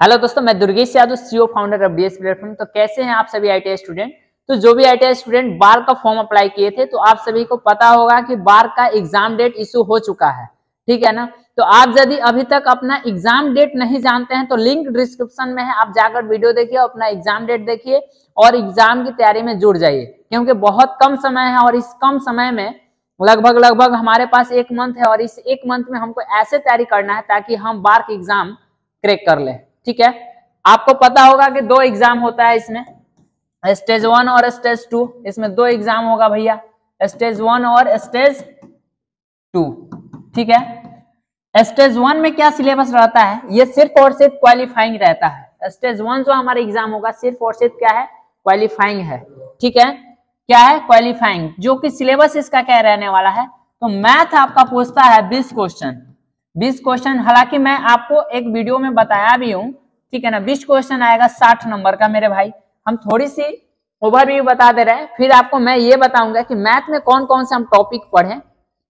Hello दोस्तों, मैं Durgesh Yadav co founder of DS platform तो कैसे हैं आप सभी आईटीआई स्टूडेंट तो जो भी आईटीआई स्टूडेंट बार का फॉर्म अप्लाई किए थे तो आप सभी को पता होगा कि बार का एग्ज़ाम डेट इशू हो चुका है। ठीक है ना? तो आप यदि अभी तक अपना एग्ज़ाम डेट नहीं जानते हैं तो लिंक डिस्क्रिप्शन में है। आप जाकर वीडियो देखिए, अपना एग्ज़ाम डेट देखिए और एग्ज़ाम की तैयारी में जुड़ जाइए। क्योंकि बहुत कम समय है और इस कम समय में लगभग लगभग हमारे पास एक मंथ है और इस एक मंथ में हमको ऐसे तैयारी करना है ताकि हम बार एग्ज़ाम क्रैक कर ले। ठीक है? आपको पता होगा कि दो एग्ज़ाम होता है इसमें। स्टेज वन और स्टेज टू इसमें दो एग्ज़ाम होगा भैया। स्टेज वन और स्टेज टू ठीक है? स्टेज वन में क्या सिलेबस रहता है? ये सिर्फ़ और सिर्फ़ क्वालिफाइंग रहता है। स्टेज वन जो हमारा एग्ज़ाम होगा, सिर्फ़ और सिर्फ़ क्या है? क्वालिफाइंग है। ठीक है? क्या है? क्वालिफाइंग जो कि सिलेबस इसका क्या रहने वाला है? तो मैथ आपका पूछता है बीस क्वेश्चन बीस क्वेश्चन हालाँकि मैं आपको एक वीडियो में बताया भी हूँ, ठीक है ना? बीस क्वेश्चन आएगा साठ नंबर का मेरे भाई। हम थोड़ी सी ओवरव्यू बता दे रहे हैं, फिर आपको मैं ये बताऊँगा कि मैथ में कौन कौन से हम टॉपिक पढ़े,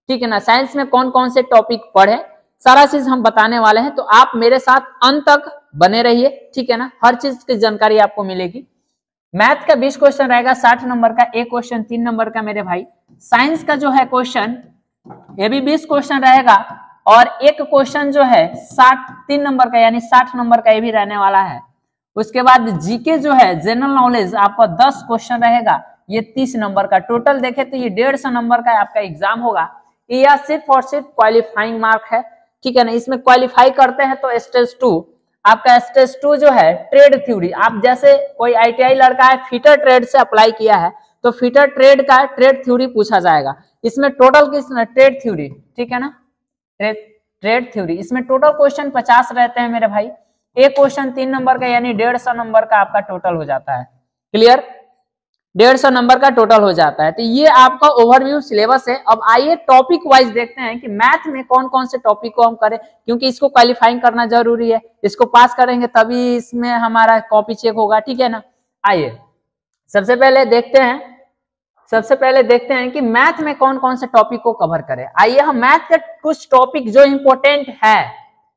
ठीक है ना? साइंस में कौन कौन से टॉपिक पढ़े, सारा चीज़ हम बताने वाले हैं तो आप मेरे साथ अंत तक बने रहिए, ठीक है ना? हर चीज़ की जानकारी आपको मिलेगी। मैथ का बीस क्वेश्चन रहेगा, साठ नंबर का, एक क्वेश्चन तीन नंबर का मेरे भाई। साइंस का जो है क्वेश्चन ये भी बीस क्वेश्चन रहेगा और एक क्वेश्चन जो है, साठ, तीन नंबर का, यानी साठ नंबर का ये भी रहने वाला है। उसके बाद जीके जो है जनरल नॉलेज आपका दस क्वेश्चन रहेगा। ये तीस नंबर का। टोटल देखे तो ये डेढ़ सौ नंबर का आपका एग्ज़ाम होगा। यह सिर्फ़ और सिर्फ़ क्वालिफाइंग मार्क है। ठीक है ना? इसमें क्वालिफाई करते हैं तो स्टेज टू आपका स्टेज टू जो है ट्रेड थ्योरी आप जैसे कोई आईटीआई लड़का है फिटर ट्रेड से अप्लाई किया है तो फिटर ट्रेड का ट्रेड थ्योरी पूछा जाएगा। इसमें टोटल किस ट्रेड थ्योरी ठीक है ना? ट्रेड थ्योरी इसमें टोटल क्वेश्चन पचास रहते हैं मेरे भाई। एक क्वेश्चन तीन नंबर का यानी डेढ़ सौ नंबर का आपका टोटल हो जाता है। क्लियर डेढ़ सौ नंबर का टोटल हो जाता है। तो ये आपका ओवरव्यू सिलेबस है। अब आइए टॉपिक वाइज देखते हैं कि मैथ में कौन कौन से टॉपिक को हम करें, क्योंकि इसको क्वालिफाइंग करना ज़रूरी है। इसको पास करेंगे तभी इसमें हमारा कॉपी चेक होगा। ठीक है ना? आइए। सबसे पहले देखते हैं। सबसे पहले देखते हैं कि मैथ में कौन कौन से टॉपिक को कवर करें। आइए हम मैथ के कुछ टॉपिक जो इंपॉर्टेंट है,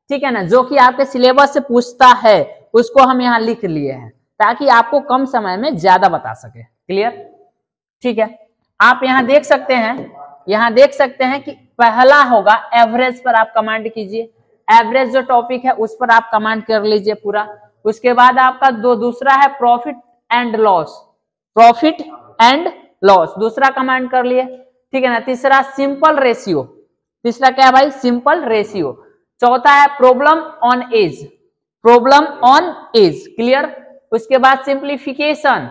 ठीक है ना, जो कि आपके सिलेबस से पूछता है, उसको हम यहाँ लिख लिए हैं, ताकि आपको कम समय में ज़्यादा बता सके। क्लियर ठीक है? आप यहाँ देख सकते हैं, यहाँ देख सकते हैं कि पहला होगा एवरेज पर आप कमांड कीजिए। एवरेज जो टॉपिक है, उस पर आप कमांड कर लीजिए पूरा। उसके बाद आपका दो, दूसरा है profit and loss profit and loss, दूसरा कमांड कर लिए। ठीक है ना? तीसरा सिंपल रेशियो तीसरा क्या है भाई? सिंपल रेशियो चौथा है problem on age problem on age clear उसके बाद सिंप्लीफिकेशन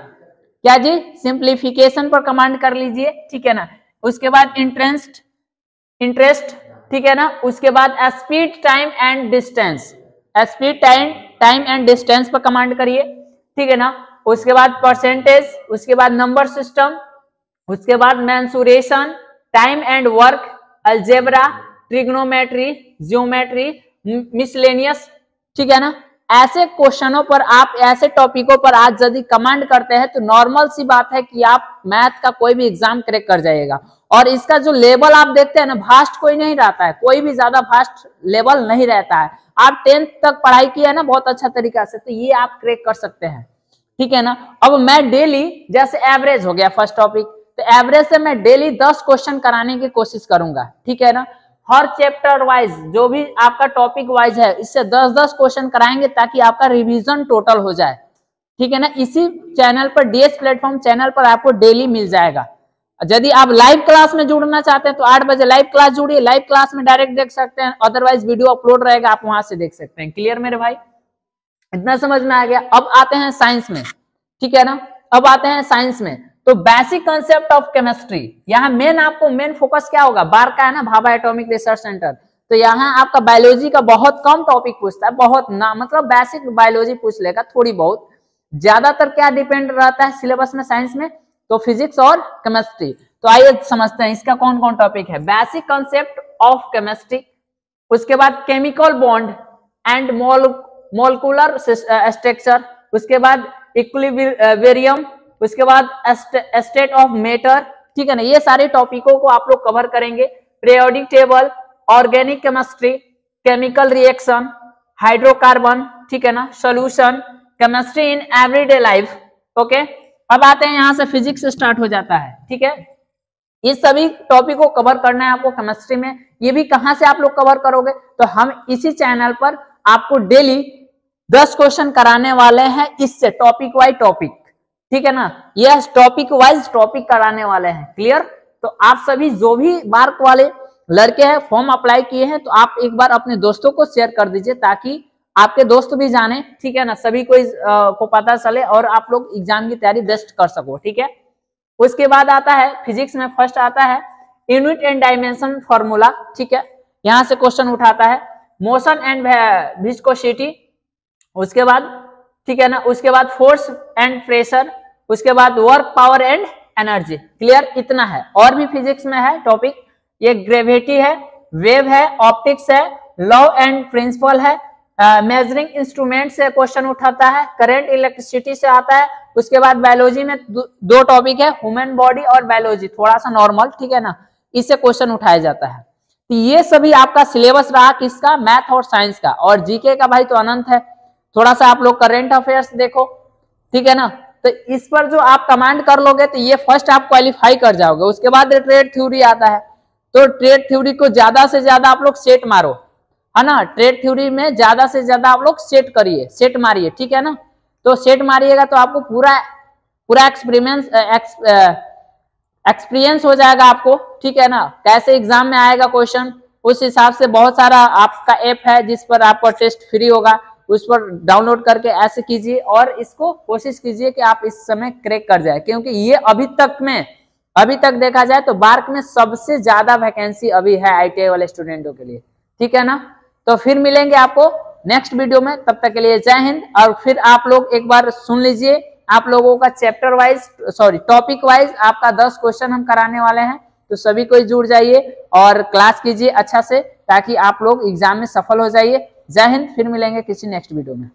क्या जी? सिंप्लीफिकेशन पर कमांड कर लीजिए। ठीक है ना? उसके बाद इंटरेस्ट इंटरेस्ट ठीक है ना? उसके बाद speed time and distance speed time time and distance पर कमांड करिए। ठीक है ना? उसके बाद परसेंटेज उसके बाद नंबर सिस्टम उसके बाद mensuration time and work algebra trigonometry geometry miscellaneous ठीक है ना? ऐसे क्वेश्चनों पर आप, ऐसे टॉपिकों पर आज यदि कमांड करते हैं तो नॉर्मल सी बात है कि आप मैथ का कोई भी एग्ज़ाम क्रैक कर जाएगा और इसका जो लेवल आप देखते हैं ना फास्ट कोई नहीं रहता है। कोई भी ज़्यादा फास्ट लेवल नहीं रहता है। आप टेंथ तक पढ़ाई किया है ना, बहुत अच्छा तरीका से तो ये आप क्रैक कर सकते हैं। ठीक है ना? अब मैं डेली जैसे एवरेज हो गया फ़र्स्ट टॉपिक तो एवरेज से मैं डेली दस क्वेश्चन कराने की कोशिश करूँगा, ठीक है ना? हर चैप्टर वाइज जो भी आपका टॉपिक वाइज है, इससे दस दस क्वेश्चन कराएँगे ताकि आपका रिवीजन टोटल हो जाए, ठीक है ना? इसी चैनल पर डीएस प्लेटफॉर्म चैनल पर आपको डेली मिल जाएगा। यदि आप लाइव क्लास में जुड़ना चाहते हैं तो आठ बजे लाइव क्लास जुड़िए लाइव क्लास में डायरेक्ट देख सकते हैं अदरवाइज़ वीडियो अपलोड रहेगा, आप वहाँ से देख सकते हैं। क्लियर मेरे भाई? इतना समझ में आ गया? अब आते हैं साइंस में, ठीक है ना? अब आते हैं साइंस में। तो बेसिक कंसेप्ट ऑफ़ केमिस्ट्री यहाँ मेन आपको मेन फोकस क्या होगा? बार का है ना, भाभा एटॉमिक रिसर्च सेंटर तो यहाँ आपका बायोलॉजी का बहुत कम टॉपिक पूछता है, बहुत ना मतलब बेसिक बायोलॉजी पूछ लेगा थोड़ी बहुत। ज़्यादातर क्या डिपेंड रहता है सिलेबस में साइंस में? तो फिजिक्स और केमिस्ट्री तो आइए समझते हैं, इसका कौन कौन टॉपिक है? बेसिक कंसेप्ट ऑफ़ केमिस्ट्री उसके बाद chemical bond and molecular structure उसके बाद इक्विलिब्रियम उसके बाद स्टेट ऑफ़ मेटर ठीक है ना? ये सारे टॉपिकों को आप लोग कवर करेंगे। Periodic table organic chemistry chemical reaction hydrocarbon ठीक है ना? Solution chemistry in everyday life okay अब आते हैं यहाँ से फिजिक्स स्टार्ट हो जाता है, ठीक है? इस सभी टॉपिक को कवर करना है आपको केमिस्ट्री में। ये भी कहाँ से आप लोग कवर करोगे? तो हम इसी चैनल पर आपको डेली दस क्वेश्चन कराने वाले हैं इससे टॉपिक वाइज टॉपिक ठीक है ना? ये टॉपिक वाइज टॉपिक कराने वाले हैं। क्लियर तो आप सभी जो भी मार्क वाले लड़के हैं फॉर्म अप्लाई किए हैं तो आप एक बार अपने दोस्तों को शेयर कर दीजिए ताकि आपके दोस्त भी जाने ठीक है ना? सभी को इस, आ, को पता चले और आप लोग एग्ज़ाम की तैयारी बेस्ट कर सको ठीक है? उसके बाद आता है फिजिक्स में फ़र्स्ट आता है यूनिट एंड डायमेंशन फॉर्मूला ठीक है? यहाँ से क्वेश्चन उठाता है मोशन एंड विस्कोसिटी उसके बाद ठीक है ना? उसके बाद फोर्स एंड प्रेशर उसके बाद work power and energy clear इतना है। और भी फिजिक्स में है टॉपिक ये ग्रेविटी है वेव है ऑप्टिक्स है लॉ एंड प्रिंसिपल है। मेजरिंग uh, इंस्ट्रूमेंट से क्वेश्चन उठाता है करंट इलेक्ट्रिसिटी से आता है। उसके बाद बायोलॉजी में दो टॉपिक है ह्यूमन बॉडी और बायोलॉजी थोड़ा सा नॉर्मल ठीक है ना? इससे क्वेश्चन उठाया जाता है। तो ये सभी आपका सिलेबस रहा किसका? मैथ और साइंस का। और जीके का भाई तो अनंत है। थोड़ा सा आप लोग करेंट अफेयर्स देखो ठीक है ना? तो इस पर जो आप कमांड कर लोगे तो ये फ़र्स्ट आप क्वालिफाई कर जाओगे। उसके बाद ट्रेड थ्योरी आता है। तो ट्रेड थ्योरी को ज़्यादा से ज़्यादा आप लोग सेट मारो। है ना? ट्रेड थ्योरी में ज़्यादा से ज़्यादा आप लोग सेट करिए। सेट मारिए, ठीक है ना? तो सेट मारिएगा तो आपको पूरा पूरा एक्सपीरियंस एक्सपीरियंस हो जाएगा आपको। ठीक है ना? कैसे एग्ज़ाम में आएगा क्वेश्चन उस हिसाब से बहुत सारा आपका ऐप है जिस पर आपका टेस्ट फ्री होगा। उस पर डाउनलोड करके ऐसे कीजिए और इसको कोशिश कीजिए कि आप इस समय क्रैक कर जाए, क्योंकि ये अभी तक में, अभी तक देखा जाए तो बार्क में सबसे ज़्यादा वैकेंसी अभी है आईटीआई वाले स्टूडेंटों के लिए। ठीक है ना? तो फिर मिलेंगे आपको नेक्स्ट वीडियो में। तब तक के लिए जय हिंद। और फिर आप लोग एक बार सुन लीजिए, आप लोगों का chapter wise sorry topic wise आपका दस क्वेश्चन हम कराने वाले हैं तो सभी को जुड़ जाइए और क्लास कीजिए अच्छा से, ताकि आप लोग एग्ज़ाम में सफल हो जाइए। जय हिंद फिर मिलेंगे किसी नेक्स्ट वीडियो में।